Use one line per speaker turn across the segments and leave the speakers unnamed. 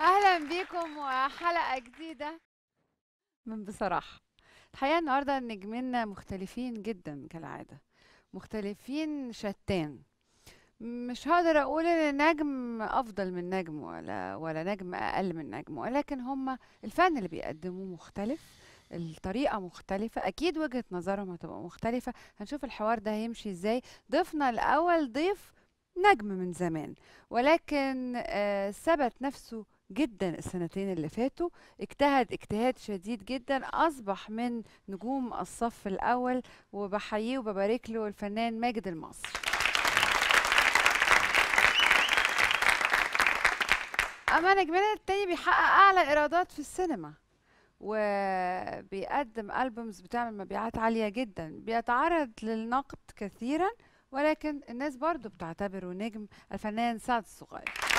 أهلا بيكم وحلقة جديدة. من بصراحة الحقيقة النهارده نجمنا مختلفين جدا كالعادة مختلفين شتان. مش هقدر أقول إن نجم أفضل من نجم ولا ولا نجم أقل من نجم ولكن هم الفن اللي بيقدموه مختلف الطريقة مختلفة أكيد وجهة نظرهم هتبقى مختلفة. هنشوف الحوار ده هيمشي إزاي. ضيفنا الأول ضيف نجم من زمان ولكن آه، ثبت نفسه جدا السنتين اللي فاتوا. اجتهد اجتهاد شديد جدا أصبح من نجوم الصف الأول وبحييه وببارك له الفنان ماجد المصري. أما نجمنا التاني بيحقق أعلى إيرادات في السينما وبيقدم ألبومز بتعمل مبيعات عالية جدا. بيتعرض للنقد كثيرا ولكن الناس برضو بتعتبره نجم الفنان سعد الصغير.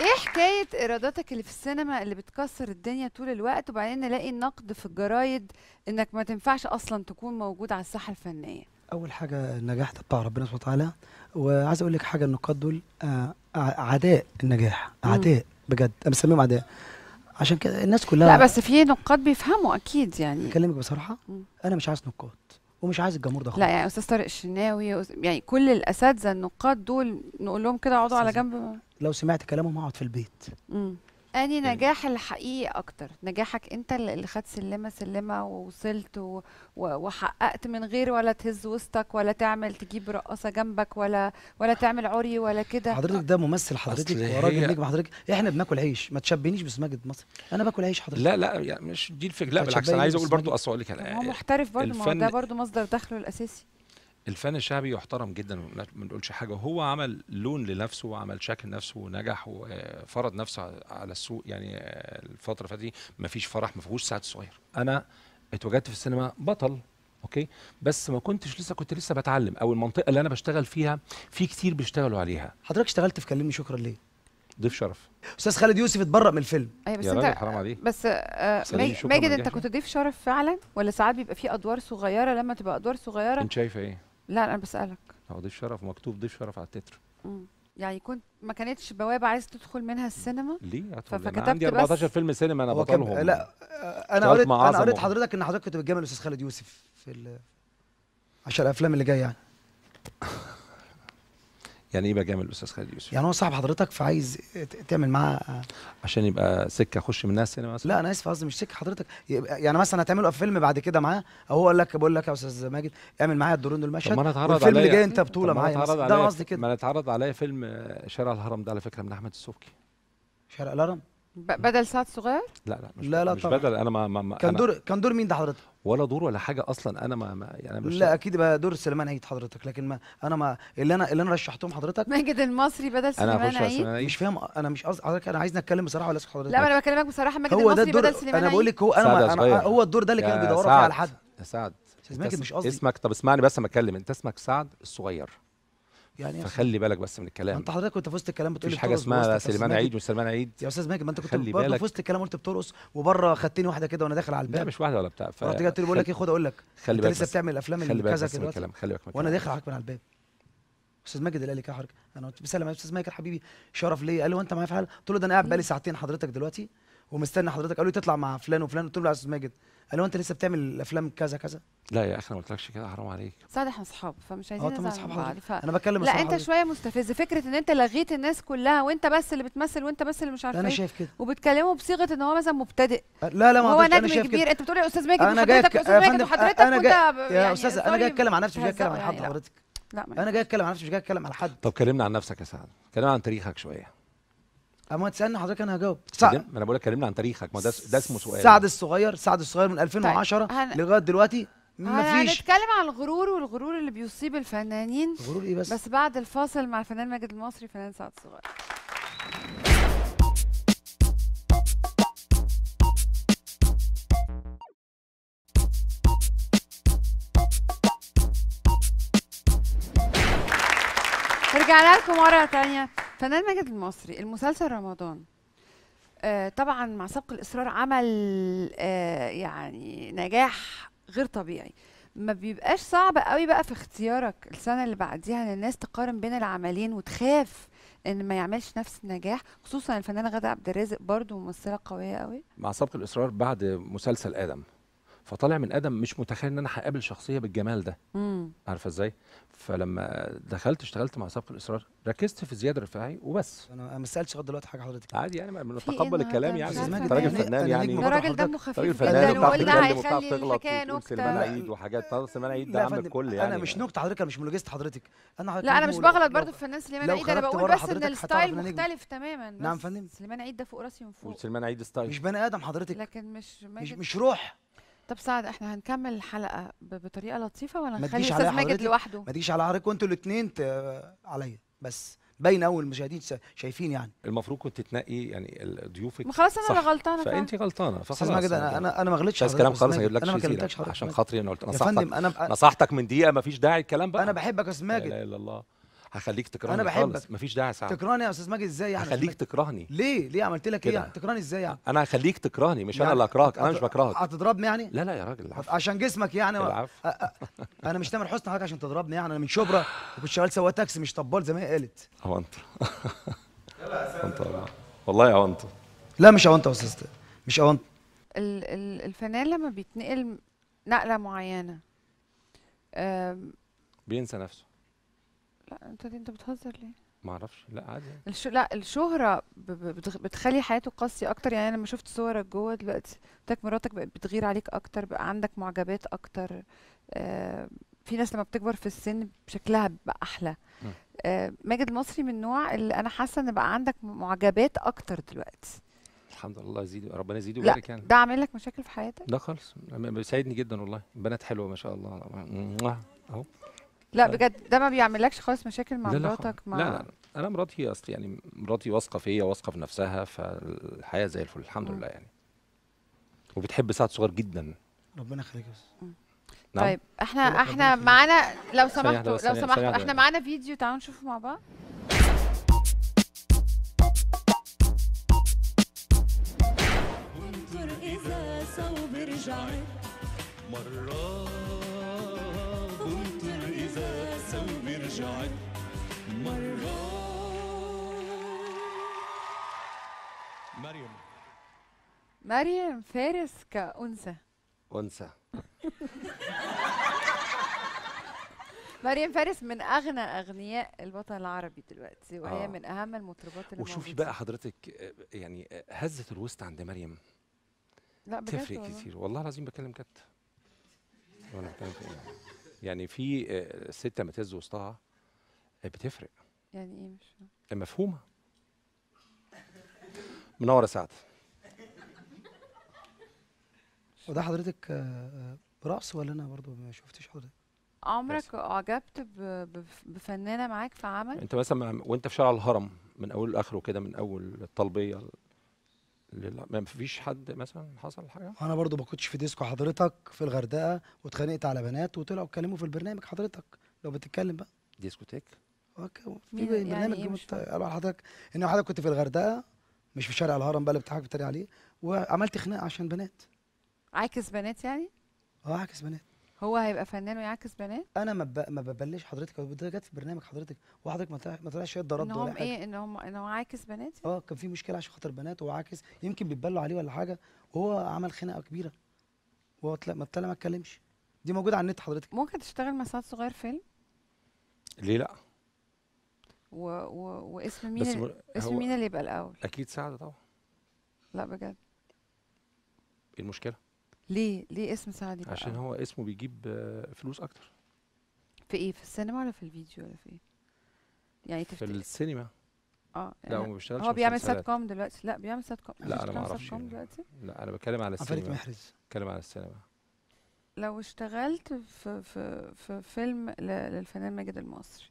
إيه حكاية إيراداتك اللي في السينما اللي بتكسر الدنيا طول الوقت وبعدين نلاقي النقد في الجرايد إنك ما تنفعش أصلا تكون موجود على الساحة الفنية؟
أول حاجة النجاح ده بتاع ربنا سبحانه وتعالى. وعايز أقول لك حاجة النقاد دول آه، ع- عداء النجاح
مم.
عداء بجد. أنا بسميهم عداء. عشان كده الناس كلها
لا بس في نقاد بيفهموا أكيد يعني.
أكلمك
بصراحة.
أنا مش عايز نقاد. ومش عايز الجمهور ده
لا
خالص.
يعني أستاذ طارق الشناوي يعني كل الأساتذة النقاد دول نقول لهم كده اقعدوا على جنب
لو سمعت كلامهم هقعد في البيت.
امم أني نجاح الحقيقي أكتر. نجاحك أنت اللي خدت سلمة سلمة ووصلت و... و... وحققت من غير ولا تهز وسطك ولا تعمل تجيب رقاصة جنبك ولا ولا تعمل عري ولا كده.
حضرتك ده ممثل حضرتك وراجل نجم حضرتك إحنا بناكل عيش. ما تشبهنيش بس ماجد مصر. أنا باكل عيش حضرتك.
لا لا يعني مش دي الفكرة. لا بالعكس أنا عايز
أقول
برضو. أصل أقول لك
هو محترف برضه ما هو ده برضه مصدر دخله الأساسي.
الفن الشعبي يحترم جدا ما بنقولش حاجة. وهو عمل لون لنفسه وعمل شكل نفسه ونجح وفرض نفسه على- السوق. يعني آه، الفترة اللي فاتت دي ما فيش فرح ما فيهوش سعد الصغير. أنا اتوجدت في السينما بطل أوكي؟ بس ما كنتش لسه كنت لسه بتعلم. أو المنطقة اللي أنا بشتغل فيها في كتير بيشتغلوا عليها.
حضرتك اشتغلت في كلمني شكرا ليه؟
ضيف شرف.
أستاذ خالد يوسف اتبرأ من الفيلم.
أيوه بس
يا
أنت
راجل حرام عليك.
بس آه ماجد
أنت.
كنت ضيف شرف فعلا؟ ولا ساعات بيبقى في أدوار صغيرة لما تبقى أدوار صغيرة؟
أنت شايفة إيه؟
لا أنا بسألك
هو ضيف شرف مكتوب ضيف شرف على التتر
مم. يعني كنت ما كانتش بوابة عايز تدخل منها السينما
ليه أدخل؟ أنا
فكتبت
عندي
بس-
14 فيلم سينما
أنا كان-
بطلهم
لا
أنا
قريت
مع
أنا قريت. حضرتك إن حضرتك كنت بتجامل الأستاذ خالد يوسف في ال- عشان الافلام اللي جاية يعني
يعني إيه بجامل الأستاذ خالد يوسف؟
يعني هو صاحب حضرتك فعايز ت- تعمل معاه
عشان يبقى سكة أخش منها السينما مثلا؟
لا أنا آسف قصدي مش سكة حضرتك. يعني مثلا هتعملوا فيلم بعد كده معاه أو هو قال لك بقول لك يا أستاذ ماجد اعمل معايا الدورين دول
طب
مشهد
ما أنا اتعرض
والفيلم اللي
عليا-
جاي أنت
طب
بطوله معايا. ده
عليا
قصدي كده.
ما أنا اتعرض عليا فيلم آه، شارع الهرم ده على فكرة من أحمد السبكي.
شارع الهرم؟
بدل سعد صغير
لا لا مش
لا، لا
مش
طبعا.
بدل أنا ما, ما, ما
كان
أنا
دور كان دور مين ده حضرتك؟
ولا دور ولا حاجة أصلا. أنا ما, ما يعني أنا
لا أكيد بقى دور سليمان عيد حضرتك لكن ما أنا ما اللي أنا اللي أنا رشحتهم حضرتك
ماجد المصري بدل سليمان عيد.
مش فاهم أنا مش قصدي حضرتك أنا عايز نتكلم بصراحة ولا اسف حضرتك؟
لا ما أنا بكلمك بصراحة ماجد
هو ده
المصري
الدور
بدل سليمان
أنا بقول لك هو أنا,
أنا.
هو الدور ده اللي كانوا بيدوروا فيه
سعد.
على حد.
يا سعد.
ماجد مش قصدي.
اسمك طب اسمعني بس أما أتكلم. أنت اسمك سعد الصغير.
يعني
فخلي بالك بس من الكلام.
انت حضرتك كنت في وسط الكلام بتقول
مفيش
حاجة
اسمها سليمان عيد. وسليمان عيد.
يا أستاذ ماجد ما انت كنت برضه. في وسط الكلام قلت بترقص وبره خدتني واحدة كده وأنا داخل على
لا
الباب.
مش واحدة ولا بتاع ف...
رحت له بقول لك إيه خد أقول لك.
خلي بالك
لسه بتعمل الافلام اللي كذا كده
الكلام خلي بالك من
وأنا
الكلام.
داخل عليك من على الباب. أستاذ ماجد اللي قال لي كده حضرتك. أنا قلت بسلم يا أستاذ ماجد حبيبي شرف ليا. قال لي هو أنت معايا في حاله قلت له ده أنا قاعد بقالي ساعتين حضرتك دلوقتي. ومستني حضرتك. قالوا لي تطلع مع فلان وفلان. قلت له يا أستاذ ماجد قال له أنت لسه بتعمل الافلام كذا كذا؟
لا يا أخي أنا ما قلتلكش كده حرام عليك.
سعد إحنا أصحاب فمش عايزين
آه طبعا
نزعل
اصحاب
بعض.
حضرتك.
ف...
أنا بتكلم
لا
أنت.
شوية مستفز. فكرة إن أنت لغيت الناس كلها وأنت بس اللي بتمثل وأنت بس اللي مش عارفه
أنا
إيه
شايف كده.
وبتكلمه بصيغة إن هو مثلا مبتدئ.
لا لا ما أنا
نجم
شايف
كبير.
كده
أنت بتقول يا أستاذ ماجد
أنا جاي
يا أستاذ
يا
ماجد
فندم،
وحضرتك
أنا جاي يا
يعني
أستاذ أنا
sorry
جاي أتكلم عن نفسي مش جاي
أتكلم
عن حد
يعني، لا.
حضرتك.
لا أنا.
جاي أتكلم عن نفسي. مش جاي اتكلم عن حد
طب كلمنا عن نفسك يا سعد. كلمنا عن تاريخك شوية.
أما تسألني حضرتك أنا هجاوب. سعد.
ما أنا بقول لك كلمنا عن تاريخك ما ده ده اسمه سؤال.
سعد الصغير سعد الصغير من 2010
هن-
لغاية دلوقتي مفيش.
هنتكلم عن الغرور والغرور اللي بيصيب الفنانين.
غرور إيه بس,
بس بعد الفاصل مع الفنان ماجد المصري فنان سعد الصغير. رجعنا لكم مرة تانية. فنان ماجد المصري المسلسل رمضان. آه طبعا مع سبق الإصرار عمل آه يعني نجاح غير طبيعي. ما بيبقاش صعب قوي بقى في اختيارك السنة اللي بعديها إن الناس تقارن بين العملين وتخاف إن ما يعملش نفس النجاح خصوصا الفنانة غادة عبد الرازق برضو ممثلة قوية قوي.
مع سبق الإصرار بعد مسلسل آدم. فطالع من أدم مش متخيل إن أنا هقابل شخصية بالجمال ده.
امم
عارفة إزاي؟ فلما دخلت اشتغلت مع سبق الإصرار ركزت في زياد الرفاعي وبس.
أنا ما سألتش لغاية دلوقتي حاجة حضرتك.
عادي يعني
في إيه؟
بنتقبل الكلام؟ يعني.
أنت
راجل. فنان يعني.
نجم
ده
برضه
راجل. دمه
راجل
خفيف
فنان
وقلنا
تتكلم وبتعرف
هيخلي
تغلط الحكاية
نكتة
سليمان عيد وحاجات سليمان عيد ده عامل
فندم
الكل
أنا
يعني
مش نكتة حضرتك أنا مش مونولوجيست حضرتك. أنا
لا
أنا
مش بغلط برضو في فنان سليمان عيد
أنا
بقول بس
إن الستايل.
مختلف تماما.
نعم فندم.
سليمان عيد ده فوق راسي من فوق.
وسليمان عيد ستايل.
مش بني آدم حضرتك.
لكن مش
مش روح.
طب سعد إحنا هنكمل الحلقة ب- بطريقة لطيفة ولا
ما
نخلي
أستاذ
ماجد. لوحده
ما تجيش على حضرتك وانتوا الاثنين عليا بس باين اول المشاهدين شا- شايفين يعني
المفروض كنت تنقي يعني ضيوفك
ما خلاص
أنا.
اللي غلطانة.
فانت غلطانة
أستاذ
فخلاص
ماجد أنا أنا أنا ما غلطتش حضرتك
كلام خالص
ماجد.
لك
أنا ما
عشان. خاطري أنا قلت
يا
نصحتك
فندم أنا
نصحتك من دقيقة مفيش داعي الكلام بقى
أنا بحبك يا أستاذ
لا
ماجد
إله إلا الله هخليك تكرهني
أنا بحبك.
خالص مفيش داعي ساعة
تكرهني يا أستاذ ماجد إزاي يعني؟
هخليك؟ تكرهني.
ليه؟ ليه عملت لك إيه؟ تكرهني إزاي يعني؟
أنا هخليك تكرهني مش أنا
يعني
اللي اكرهك
أنا
مش بكرهك.
هتضربني يعني؟
لا لا يا راجل العفو.
عشان جسمك يعني
العفو.
أنا مش تامر حسني حضرتك عشان تضربني يعني أنا من شبرا وكنت شغال سواق تاكسي مش طبال زي ما هي قالت.
هو أنت. أنت والله. يا أنت.
لا مش اونطه يا أستاذ مش اونطه
ال ال الفنان لما بيتنقل نقلة معينة
بينسى نفسه.
لا انت انت بتهزر ليه؟
ما أعرفش. لا عادي يعني.
الش... لا الشهرة ب... ب- بتخ... بتخلي حياته قاسية أكتر. يعني أنا لما شفت صورك جوه دلوقتي قلت مراتك بقت بتغير عليك أكتر بقى عندك معجبات أكتر آه... في ناس لما بتكبر في السن شكلها بيبقى أحلى.
مم.
آه... ماجد المصري من النوع اللي أنا حاسة إن بقى عندك معجبات أكتر دلوقتي.
الحمد لله يزيد ربنا يزيد
لا
ويبارك يعني.
ده عامل لك مشاكل في حياتك؟
لا خالص. بيساعدني جدا والله. بنات حلوة ما شاء الله. اهو.
لا. بجد ده ما بيعملكش خالص مشاكل مع
لا لا.
مراتك مع
لا لا أنا مراتي أصل يعني مراتي واثقة فيا واثقة في نفسها فالحياة زي الفل الحمد. لله يعني وبتحب سعد صغير جدا
ربنا يخليك يا أستاذ.
نعم
طيب إحنا
إحنا
معانا لو سمحتوا
بس،
لو سمحتوا
إحنا.
معانا فيديو تعالوا نشوفه مع بعض
انظر إذا صوب رجعت
مرة رجعت مرة مريم
مريم فارس كأنثى
أنثى
مريم فارس من أغنى أغنياء الوطن العربي دلوقتي وهي
آه.
من أهم المطربات اللي
وشوفي. بقى حضرتك آه، يعني آه، هزه الوسط عند مريم
لا بجد
تفرق
والله.
كتير والله العظيم جد بتكلم في إيه؟ يعني في آه، ست لما تهز وسطها بتفرق.
يعني إيه؟ مش.
مفهومه منور يا سعد.
وده حضرتك آه، آه، برقص ولا أنا برضو ما شفتش حضرتك؟
عمرك أعجبت بفنانة معاك في عمل؟
أنت مثلا وأنت في شارع الهرم من اوله لاخره كده من أول الطلبيه لل- ما فيش حد مثلا حصل حاجة؟
أنا برضو ما كنتش في ديسكو حضرتك في الغردقة واتخانقت على بنات وطلعوا اتكلموا في البرنامج حضرتك. لو بتتكلم بقى.
ديسكوتيك؟
في
يعني
برنامج
فاهمة.
قالوا على حضرتك إن حضرتك كنت في الغردقة مش في شارع الهرم بقى اللي بتاعك بتتريق عليه وعملت خناقة عشان بنات.
عاكس بنات يعني؟
آه عكس بنات.
هو هيبقى فنان ويعكس بنات؟
أنا ما ب... ما ببلش حضرتك ده جت في برنامج حضرتك وحضرتك ما طلع- ما طلعش يد رد
إن
ولا
هم
حاجة.
إيه؟ إن هم إن هو عاكس بنات؟ يعني؟
آه كان في مشكلة عشان خاطر بنات وهو عاكس يمكن بيتبلوا عليه ولا حاجة وهو عمل خناقة كبيرة. وهو طلع ما طلع ما اتكلمش. دي موجودة على النت حضرتك.
ممكن تشتغل مع سعد صغير فيلم؟
ليه لأ؟
و... و... واسم مين
بس
ال... اسم
هو
مين اللي يبقى الأول؟
أكيد سعد طبعا.
لا بجد.
إيه المشكلة؟
ليه؟ ليه اسم سعد يبقى
عشان؟ هو اسمه بيجيب آه، فلوس أكتر.
في إيه؟ في السينما ولا في الفيديو ولا في إيه؟ يعني
في
تفتكر؟
السينما.
آه
لا
يعني
هو ما بيشتغلش
هو بيعمل سات. كوم دلوقتي؟ لا بيعمل سات كوم
لا، أنا ما يعني.
دلوقتي؟
لا أنا بتكلم على السينما.
محرز.
بتكلم على السينما.
لو اشتغلت في في في فيلم ل- للفنان ماجد المصري.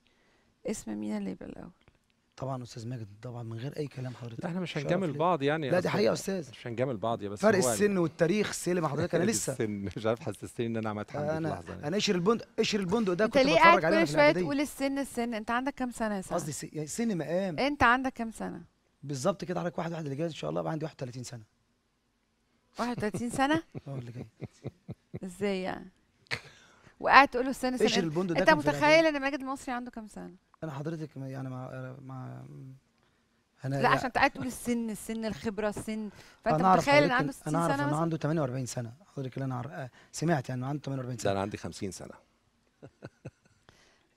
اسم مين اللي يبقى الأول؟
طبعا أستاذ ماجد طبعا من غير أي كلام حضرتك.
لا إحنا مش هنجامل
ليا.
بعض يعني
لا دي حقيقة يا أستاذ.
مش هنجامل بعض يا بس
فرق السن والتاريخ مع حضرتك أنا لسه.
السن مش عارف حسستني إن أنا عملت في
أنا
لحظه.
أنا قشر البندق قشر البندق ده
أنت
كنت
ليه
بتفرج عليه وأنا
كل
في شوية.
تقول السن السن؟ أنت عندك كام سنة يا سعد؟
قصدي س- يعني سن مقام.
أنت عندك كام سنة؟
بالظبط كده حضرتك واحد واحد اللي جاي إن شاء الله بقى عندي 31 سنة.
31 سنة؟
آه اللي جاي.
إزاي يعني؟ وقاعد تقول له استنى
قشر
استنى
البندق ده
انت متخيل إن ماجد المصري عنده كام سنة؟
أنا حضرتك يعني مع مع أنا
لا عشان انت قاعد تقول السن السن الخبرة السن.
فأنت
متخيل
إن
عنده 60
أنا أعرف
سنة
انه عنده 48 سنة. حضرتك اللي أنا آه، سمعت يعني انه عنده 48
ده
سنه
أنا عندي 50 سنة.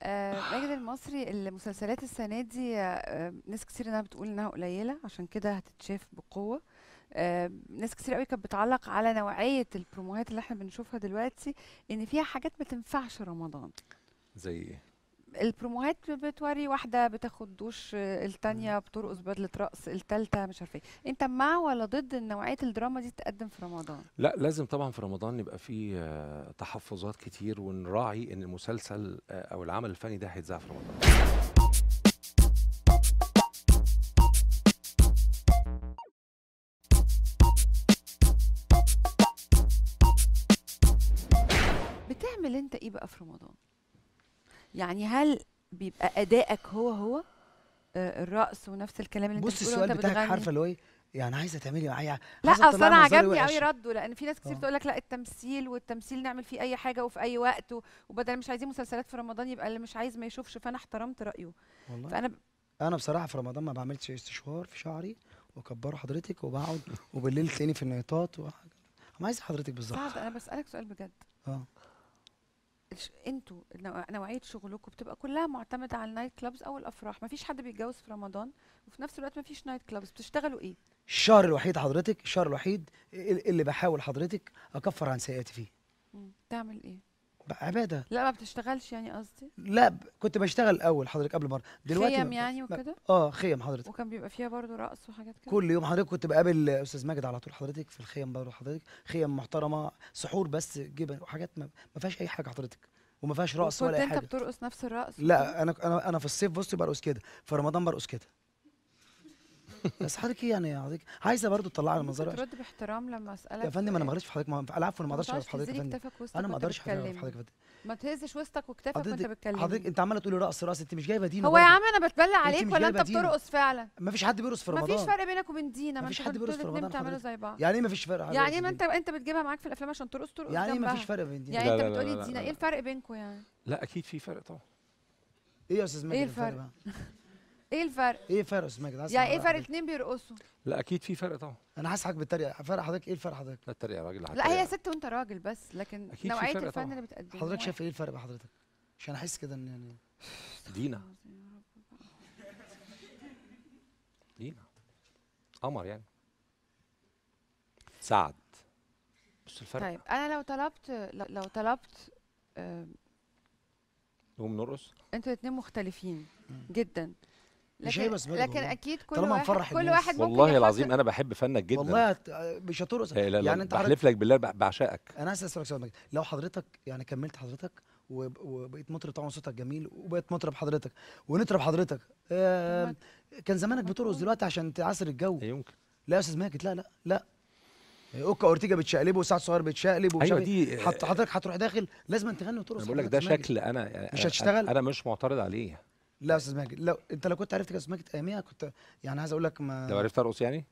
آه ماجد المصري المسلسلات السنة دي آه ناس كتير إنها بتقول إنها قليلة عشان كده هتتشاف بقوة. آه ناس كتير قوي كانت بتعلق على نوعية البروموهات اللي إحنا بنشوفها دلوقتي إن فيها حاجات ما تنفعش رمضان.
زي إيه؟
البروموهات بتوري واحدة بتاخد دوش آه، التانية بترقص بدلة رقص التالتة مش عارفة إيه. أنت مع ولا ضد إن نوعية الدراما دي تتقدم في رمضان؟
لا لازم طبعا في رمضان يبقى فيه آه، تحفظات كتير ونراعي إن المسلسل آه، أو العمل الفني ده هيتذاع في رمضان.
بتعمل انت إيه بقى في رمضان؟ يعني هل بيبقى أدائك هو هو؟ آه، الرقص ونفس الكلام اللي انت
بص
بتقوله
السؤال
وانت
بتاعك
بتغني.
عارفه اللي هو إيه؟ يعني عايزة تعملي معايا
لا
عايزة أصل
أنا
منظري
عجبني
وحش.
قوي رده لأن في ناس كتير
آه.
تقول لك لا التمثيل والتمثيل نعمل فيه أي حاجة وفي أي وقت و- وبدل مش عايزين مسلسلات في رمضان يبقى اللي مش عايز ما يشوفش فأنا احترمت رأيه.
والله.
فأنا ب-
أنا بصراحة في رمضان ما بعملش استشوار في شعري وأكبره حضرتك وبقعد وبالليل تلاقيني في النيطات و... عايز حضرتك بالظبط.
أنا بسألك سؤال بجد.
آه.
الش- أنتوا نوع- نوعية شغلكم بتبقى كلها معتمدة على ال night clubs أو الأفراح. مفيش حد بيتجوز في رمضان وفي نفس الوقت مفيش night clubs بتشتغلوا إيه؟
الشهر الوحيد حضرتك الشهر الوحيد ال- اللي بحاول حضرتك أكفر عن سيئاتي فيه.
مم. تعمل
إيه؟ عبادة.
لا ما بتشتغلش يعني قصدي؟
لا ب- كنت بشتغل الأول حضرتك قبل مرة. دلوقتي
خيم يعني وكده؟
آه خيم حضرتك.
وكان بيبقى فيها برضو رقص وحاجات كده؟
كل يوم حضرتك كنت بقابل أستاذ ماجد على طول حضرتك في الخيم برضه حضرتك خيم محترمة سحور بس جبن وحاجات ما, ما فيهاش أي حاجة حضرتك. وما فيهاش رقص ولا أي
أنت
حاجة.
بترقص نفس الرقص؟
لا أنا أنا أنا في الصيف بصي برقص كده في رمضان برقص كده. بس حضرتك إيه يعني حضرتك عايزة برضه تطلعي على المنظر
ترد باحترام لما أسألك
يا فندم أنا ما غلطتش في حضرتك ما العفو أنا ما أقدرش في حضرتك يا فندم أنا ما أقدرش أغلط في. حضرتك يا فندم
ما تهزش وسطك وكتافك
وأنت
بتكلمني
حضرتك أنت عمالة تقولي رقص رقص أنت مش جايبة دينا
هو يا. عم أنا بتبلع عليك ولا أنت
دينا.
بترقص فعلا
ما فيش حد بيرقص في رمضان
مفيش فرق بينك وبين دينا ما أنتوا
حد بيرقص في رمضان
بتعملوا. زي بعض
يعني إيه ما فيش فرق
يعني ما؟ انت انت بتجيبها معاك في الأفلام عشان ترقص ترقص
يعني إيه ما. فيش فرق بين دي
يعني
أنت
بتقولي دينا
إيه.
الفرق بينكم يعني
لا أكيد في فرق طبعا
إيه يا أستاذ ماجد
إيه
الفرق؟
إيه الفرق؟
إيه فرق يا أستاذ ماجد؟
يعني
إيه
فرق. اتنين بيرقصوا؟
لا أكيد في فرق طبعا.
أنا حاسس حضرتك بتتريق فرق حضرتك؟ إيه الفرق حضرتك؟
لا اتريق يا راجل
لا هي. ست وانت راجل بس لكن
نوعية
الفن
طبعا.
اللي بتقدمه
حضرتك. شايف إيه الفرق بقى حضرتك؟ عشان أحس كده إن يعني
دينا. دينا. قمر يعني. سعد. بص الفرق.
طيب أنا لو طلبت لو- طلبت
نقوم نرقص؟
أنتوا الاتنين مختلفين. جدا.
مش
لكن
اسمها
لكن
والله.
أكيد كل
طالما
واحد كل
الناس.
واحد ممكن
والله العظيم أنا بحب فنك جدا
والله مش هترقص
لا
يعني أنت
بحلف لك بالله بعشقك
أنا عايز أسألك سؤال. لو حضرتك يعني كملت حضرتك وب- وبقيت مطرب طبعا صوتك جميل وبقيت مطرب حضرتك ونطرب حضرتك آه كان زمانك بترقص دلوقتي عشان تعصر الجو
لا يمكن
لا يا أستاذ ماجد لا لا لا أوكا أورتيجا بتشقلبه وسعد صغير بتشقلب ومش أيوه إيه.
دي
حضرتك هتروح داخل لازم تغني وترقص
أنا بقول لك ده. شكل أنا
مش هتشتغل؟
أنا مش معترض عليه
لا يا أستاذ ماجد لو أنت لو كنت عرفت يا أستاذ ماجد أياميها كنت يعني عايز أقول لك ما
لو عرفت ارقص يعني؟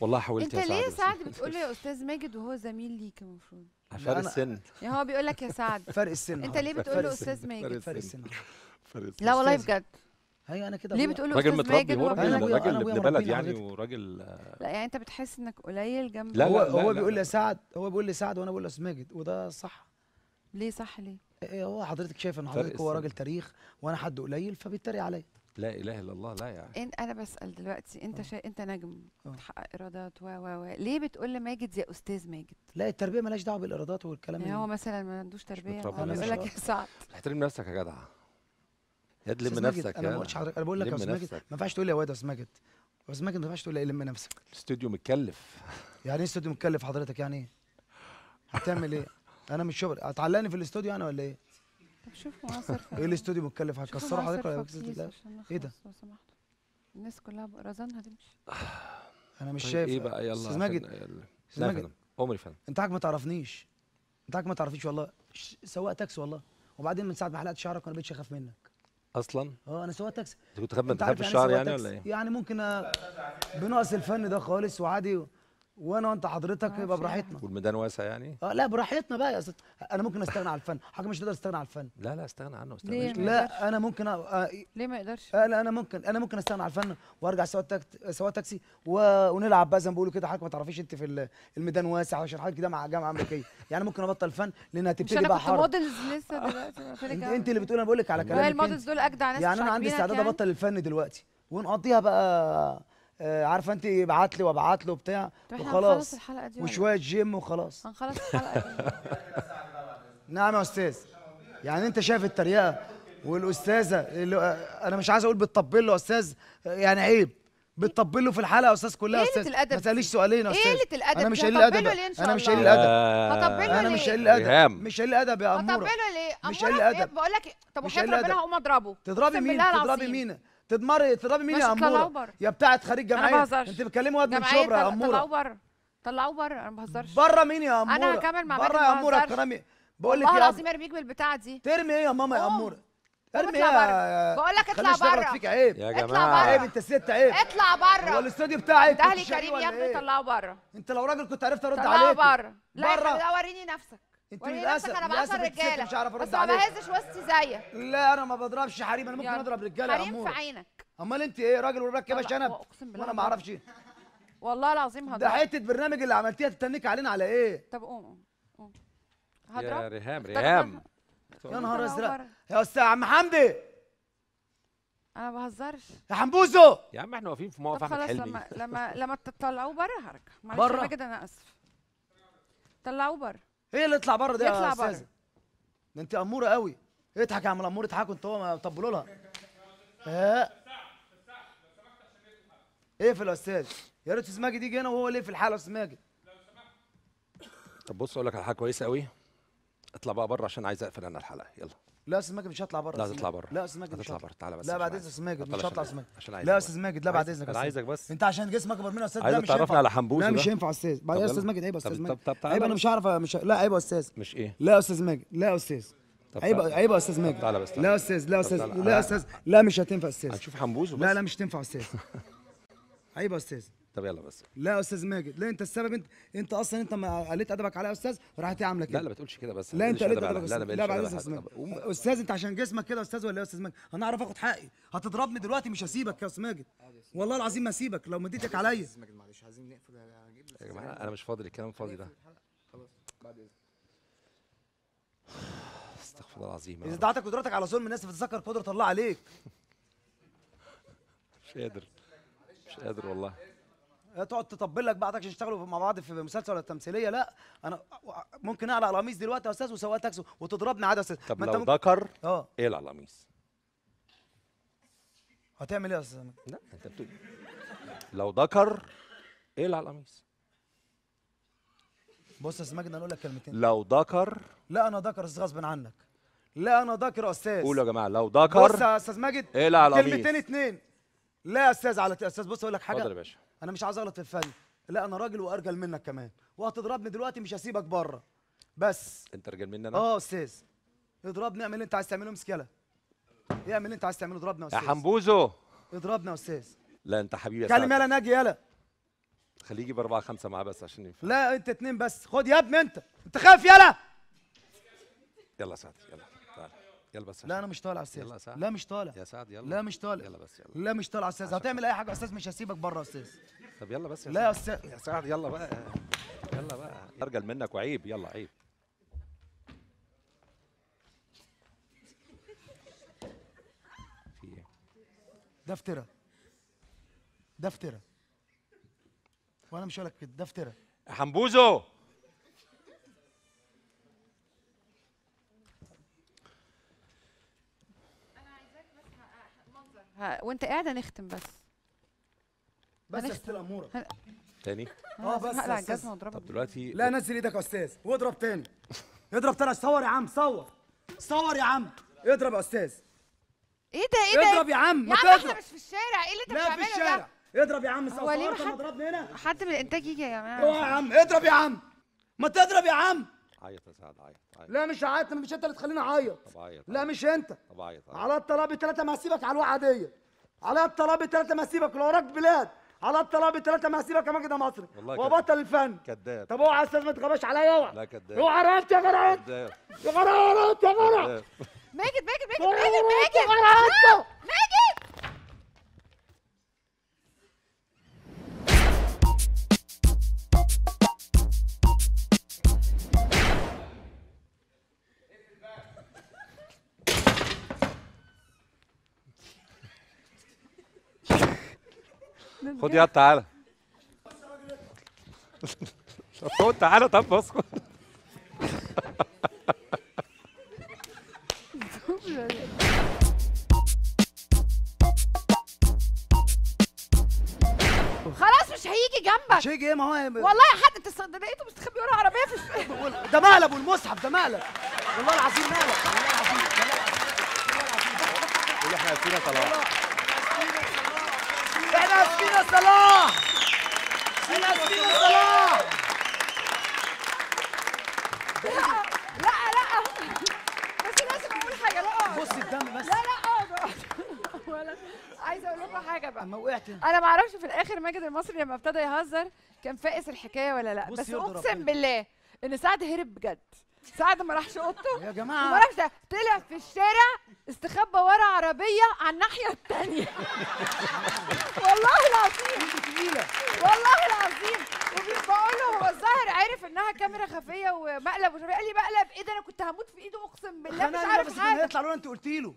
والله حاولت
أنت
يا
ليه
سعد بس-
سعد بتقول له يا أستاذ ماجد وهو زميل ليك المفروض؟
فرق السن.
يعني هو بيقول لك يا سعد.
فرق السن. أنت.
ليه بتقول له. أستاذ ماجد؟
فرق السن.
فرق السن.
لا والله. بجد.
أيوه أنا كده
ليه بتقول له
راجل
أستاذ
متربي
ماجد
هو راجل
لك
أبويا-
راجل
أنا أبويا
ابن بلد يعني. وراجل
لا يعني أنت بتحس إنك قليل جنب
لا،
هو
لا،
هو بيقول. لي سعد هو بيقول لي سعد وأنا بقول له أستاذ ماجد وده صح.
ليه صح ليه؟
هو حضرتك شايف
إن
حضرتك هو. راجل تاريخ وأنا حد قليل فبيتريق عليا.
لا إله إلا الله لا يعني.
انت أنا بسأل دلوقتي أنت
آه.
شا... أنت نجم
آه.
بتحقق إيرادات و و و. ليه بتقول لماجد يا أستاذ ماجد؟
لا التربية مالهاش دعوة بالإيرادات والكلام
يعني هو مثلا ما عندوش
تربية
بيقول
مش
لك يا سعد.
احترم نفسك يا جدع. يا
ماجد،
نفسك
أنا ما قلتش حضرتك أنا بقول لك يا
لم
أستاذ ماجد. ما ينفعش تقول لي يا واد يا أستاذ ماجد. يا أستاذ ماجد ما ينفعش تقول لي لم نفسك.
الاستوديو متكلف.
يعني إيه استوديو متكلف حضرتك يعني إيه؟ هتعمل إيه؟ أنا مش شغل هتعلقني في الاستوديو أنا ولا إيه؟
طب شوف معاصر
إيه الاستوديو متكلف؟ هتكسره حضرتك ولا لا إيه ده؟
الناس كلها رزانها تمشي
أنا مش
طيب
شايف.
إيه بقى؟ يلا أستاذ
ماجد.
أستاذ
ماجد.
فندم عمري فندم.
أنت حضرتك ما تعرفنيش. أنت حضرتك ما تعرفنيش والله. سواق تاكسي والله. وبعدين من ساعة ما حلقت شعرك وأنا بقيتش أخاف منك.
أصلا؟
آه أنا سواق تاكسي.
أنت كنت خايف خايف
يعني
الشعر يعني؟ ولا إيه؟
يعني ممكن أ- بنقص الفن ده خالص وعادي وأنا وانت حضرتك يبقى براحتنا.
والميدان واسع يعني؟
آه لا براحتنا بقى يا أستاذ أنا ممكن أستغنى عن الفن. حاجة مش تقدر تستغنى عن الفن.
لا لا استغنى عنه استغنى
لا. أنا ممكن أ... آه
ليه ما يقدرش؟
آه لا أنا ممكن أنا ممكن أستغنى عن الفن وأرجع سواق تاك... سواق تاكسي و... ونلعب بقى زي ما بيقولوا كده. حضرتك ما تعرفيش أنت في ال- الميدان واسع عشان حضرتك جامعه جامعة أمريكية. يعني ممكن أبطل الفن لأنها
مش
تبتدي
أنا
بقى
كنت
حرب.
موديلز لسه دلوقتي أنت؟
أنت اللي بتقول أنا بقول لك على كلامك
الموديلز
أنت.
دول أجدع ناس
يعني أنا عندي استعداد؟ أبطل الفن دلوقتي. ونقضيها بقى عارفة انت ابعت لي وابعت له بتاع وخلاص
الحلقة دي ولا؟
وشوية جيم وخلاص
هنخلص الحلقة دي
نعم يا أستاذ يعني انت شايف التريقة والأستاذة اللي أنا مش عايز أقول بتطبل له يا أستاذ يعني عيب بتطبل له في الحلقة يا أستاذ كلها يا أستاذ
الأدب
ما؟ تساليش سؤالين يا أستاذ
قلة الأدب أنا؟
مش قليل الادب أنا مش؟ قليل الادب أنا مش؟ قليل الادب. مش قليل الادب يا أمورة
هطبله ليه؟
مش قليل؟ أدب.
بقول لك طب
قليل
ربنا. هقوم أضربه
تضربي مين تضربي. مين تضمري تضربي مين يا
طلعوه
اموره. يا بتاعه خريج جمعية
بهزرش.
انت بتكلمي واد من شبرا يا
طل- طلعوه
اموره
بره طلعوه بره أنا ما بهزرش
بره مين يا أمورة
أنا هكمل مع
بره يا
ما
اموره. الكرامي بقول لك
والله
يا
العظيم ارميك بالبتاعة دي
ترمي إيه يا ماما يا.
أمورة
ارمي
إيه. بقول لك اطلع بره.
فيك عيب
يا
اطلع
جماعة
بره.
عيب انت ست عيب
اطلع
هو
بره
الاستوديو بتاعك
ده
كنت
لي
شاريه
كريم يا ابني
إيه؟
طلعه بره
انت لو راجل كنت عرفت أرد
طلعه
عليك
بره لا
بره.
لا وريني نفسك
انت للاسف أنا
بعشر رجاله
مش عارف
بس
ارد
ما
عليك
بهزش وسطي زيك.
لا أنا ما بضربش حريم أنا ممكن. أضرب رجالة يا
حريم في
اموره
عينك.
أمال أنت إيه راجل وراك كده شنب
أقسم بالله
وأنا ما. أعرفش.
والله العظيم
ده
هضربك
حتة برنامج اللي عملتيها تتنك علينا على إيه؟
طب قوم قوم. قوم
يا
هضرب؟
ريهام ريهام.
يا نهار
أزرق.
يا أستاذ عم حمدي.
أنا ما بهزرش.
يا حنبوزو
يا عم إحنا واقفين في موقف أحمد
خلاص
حلمي.
لما لما لما تطلعوه بره هرجع. معلش؟ يا ماجد أنا آسف. طلعوه بره
إيه اللي يطلع بره ده
يطلع
يا
بره.
أستاذة. ده انت أمورة قوي اضحك يا عم الأمور اضحكوا انت هو ما طبلوا لها. ها؟ إيه في الاستاذ يا ريت أستاذ ماجد يجي هنا وهو ليه في الحاله يا أستاذ ماجد
طب بص أقول لك على حاجة كويسة قوي اطلع بقى بره عشان عايز أقفل أنا الحلقة. يلا.
لا أستاذ ماجد مش هطلع بره
لا تطلع. بره
لا أستاذ ماجد مش
هتطلع
هطلع
بره تعالى بس
لا بعد
عايز-
اذن أستاذ ماجد مش هطلع أستاذ ماجد
عشان عايزك
لا. أستاذ ماجد لا بعد
إذنك
أنا.
عايزك بس
أنت عشان جسمك اكبر مني يا أستاذ
عايزك تعرفني على حنبوزه
لا. مش هينفع يا أستاذ بعد. أستاذ ماجد عيب يا
أستاذ
ماجد عيب
أنا.
مش هعرف مش لا عيب يا أستاذ
مش إيه
لا يا أستاذ ماجد لا يا
أستاذ
عيب. عيب يا أستاذ ماجد
تعالى بس،.
لا يا أستاذ لا
أستاذ.
لا يا أستاذ لا مش هتنفع يا أستاذ
هنشوف حنبوزه بس
لا لا مش هتنفع يا أستاذ عيب يا أستاذ
طب يلا بس.
لا يا أستاذ ماجد لا أنت السبب انت أنت أصلا أنت ما قلت أدبك عليا يا أستاذ راحت هي عامله
لا
كده.
لا ما تقولش كده بس.
لا
أنت
قلت أدبك
لا لا
لا
لا
بعد
لا
اذنك يا أستاذ
لا
ماجد. أستاذ أنت عشان جسمك كده يا أستاذ ولا إيه يا أستاذ ماجد؟ أنا أعرف آخد حقي. هتضربني دلوقتي مش هسيبك يا أستاذ ماجد. والله العظيم ما هسيبك لو مديتك عليا.
يا جماعة أنا مش فاضي الكلام فاضي ده. استغفر الله العظيم يا إذا.
دعتك قدرتك على ظلم الناس فتتذكر قدرة الله عليك.
مش قادر. مش قادر والله.
لا تقعد تطبل لك بعضك عشان تشتغلوا مع بعض في مسلسل ولا تمثيلية. لا أنا ممكن أقلع القميص دلوقتي يا أستاذ وسواق تاكسي وتضربني عادي يا أستاذ.
طب لو
ممكن-
ذكر
آه.
إيه على القميص؟
هتعمل إيه يا أستاذ؟
لا أنت بتقول لو ذكر إيه على القميص؟
بص يا أستاذ ماجد أنا أقول لك كلمتين.
لو ذكر
لا أنا ذكر أستاذ غصب عنك. لا أنا ذكر يا أستاذ.
قولوا يا جماعة لو
بص
ذكر
يا أستاذ ماجد
إيه على القميص؟
كلمتين اتنين. لا يا أستاذ على يا أستاذ بص أقول لك
اتفضل يا
حاجة
باشا.
أنا مش عايز أغلط في الفن. لا أنا راجل وأرجل منك كمان. وهتضربني دلوقتي مش هسيبك بره. بس.
أنت رجال مني أنا؟
آه يا أستاذ. اضربني اعمل اللي أنت عايز تعمله امسك يلا اعمل اللي أنت عايز تعمله اضربني يا
يا
أستاذ.
حنبوزو
اضربني يا أستاذ.
لا أنت حبيبي يا
كلم يلا ناجي يلا.
خليه يجيب أربعة خمسة معاه بس عشان ينفع
لا أنت اتنين بس. خد يا ابني أنت. أنت خايف يلا؟
يلا يا سعد يلا. يلا بس
لا أنا مش طالع يا
يلا يا
أستاذ
سعد.
لا مش طالع.
يا سعد يلا.
لا مش طالع.
يلا بس يلا.
لا مش طالع يا أستاذ هتعمل أي حاجة يا أستاذ؟ مش هسيبك بره يا أستاذ.
طب يلا بس يا
لا يا. أستاذ.
يا سعد يلا بقى. يلا بقى. أرجل منك وعيب. يلا عيب. في إيه؟
ده افترا وأنا مش هقول لك كده ده افترا
وانت قاعد هنختم بس.
بس يا اموره
تاني؟
آه بس
هقلع
أستاذ.
الجزمة واضربك
طب دلوقتي
لا نزل إيدك يا أستاذ واضرب تاني. اضرب تاني صور يا عم صور. صور يا عم. اضرب يا أستاذ.
إيه ده إيه ده؟
اضرب يا عم
يا
ما
عم إحنا
تضرب.
مش في الشارع. إيه اللي انت
لا في
بتعمله
الشارع. اضرب يا عم صور. صورت
محد-
اضربني هنا.
ده حد من الإنتاج يجي يا جماعة؟
اوعى يا عم اضرب يا عم. ما تضرب يا عم.
عيط يا سعد عيط عيط.
لا مش عيط مش انت اللي تخليني اعيط
طب عيط
لا. مش انت.
طب عيط.
على الطلاق بثلاثة ما هسيبك على الوقعة دي. على الطلاق بثلاثة ما هسيبك لو وراك بلاد. على الطلاق بالثلاثه ما هسيبك يا ماجد يا مصري.
والله
وبطل الفن.
كذاب
طب اوعى يا أستاذ ما تغباش عليا اوعى.
لا كذاب
اوعى رقبتي يا
كذاب
يا جدع يا رقبتي يا جدع
كذاب
ماجد ماجد ماجد ماجد ماجد.
خد يا تعالى. خد تعالى طب بص.
خلاص مش هيجي جنبك.
شيء إيه؟ ما هو
والله يا حد انت لقيته مستخبي ورا عربية في الش-
ده مقلب والمصحف ده مقلب والله العظيم مقلب والله العظيم
قول إحنا فينا طلاق
إحنا فينا صلاح إحنا فينا صلاح
لا لا بس لازم أقول حاجة لا
بص الدم بس.
لا لا ولا. عايزة أقول لكم حاجة بقى.
أما وقعت
أنا ما أعرفش في الآخر ماجد المصري لما ابتدى يهزر كان فاقس الحكاية ولا لا. بس
أقسم.
بالله إن سعد هرب بجد. سعد ما راحش أوضته.
يا
وما
جماعة
راحش. طلع في الشارع استخبى ورا عربية على الناحية الثانية والله العظيم. والله العظيم. وبقول له هو الظاهر عرف إنها كاميرا خفية ومقلب ومش إيه. قال لي مقلب. إيه ده؟ أنا كنت هموت في إيده أقسم بالله. مش عارف حاجة.
يطلع له أنت قلت له.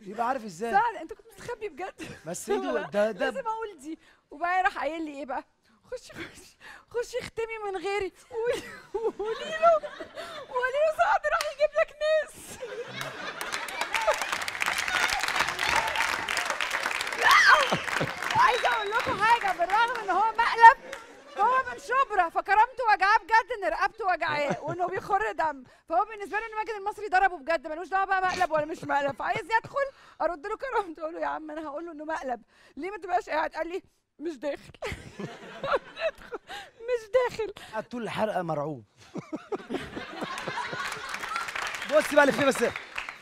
يبقى عارف إزاي.
سعد أنت كنت مستخبي بجد.
بس ايده ده؟ ده
لازم أقول دي. وبعدين راح قايل لي إيه بقى؟ خشي خشي خشي اختمي من غيري. قولي له قولي له سعد راح يجيب لك ناس لا عايزه أقول لكم حاجة بالرغم ان هو مقلب هو من شبرا فكرامته وجعاه بجد ان رقبته وجعاه وانه بيخر دم فهو بالنسبة له إن ماجد المصري ضربه بجد ملوش دعوة بقى مقلب ولا مش مقلب. فعايز يدخل؟ أرد له كرامته أقول له يا عم أنا هقول له إنه مقلب. ليه ما تبقاش قاعد؟ قال لي مش داخل. مش داخل.
طول الحلقة مرعوب. بص بقى اللي فيه بس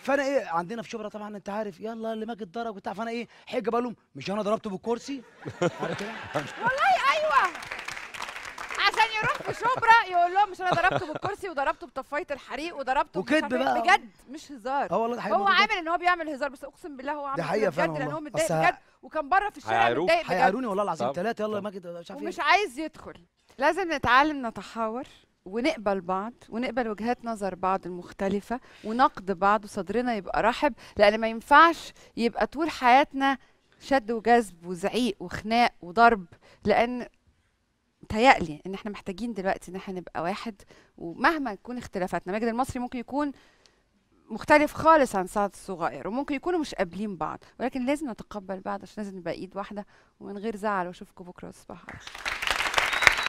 فأنا إيه عندنا في شبرا طبعا أنت عارف يلا اللي ماجد ضرب وبتاع فأنا إيه حجة بقول لهم مش أنا ضربته بالكرسي؟
والله أيوه. عشان يروح في شبرا يقول لهم مش أنا ضربته بالكرسي وضربته بطفايه الحريق وضربته عارفة إيه.
بقى.
بجد مش هزار
آه والله ده
هو. عامل إن هو بيعمل هزار بس أقسم بالله هو عامل بجد
لأن.
هو متضايق بجد وكان بره في الشارع؟ متضايق بجد
هيعاروني والله العظيم. ثلاثة يلا. ماجد مش عارف إيه
ومش عايز يدخل لازم نتعلم نتحاور ونقبل بعض ونقبل وجهات نظر بعض المختلفة ونقد بعض وصدرنا يبقى رحب لأن ما ينفعش يبقى طول حياتنا شد وجذب وزعيق وخناق وضرب لأن متهيألي إن إحنا محتاجين دلوقتي إن إحنا نبقى واحد ومهما تكون اختلافاتنا ماجد المصري ممكن يكون مختلف خالص عن سعد الصغير وممكن يكونوا مش قابلين بعض ولكن لازم نتقبل بعض عشان لازم نبقى إيد واحدة ومن غير زعل وأشوفكم بكرة تصبحوا على خير.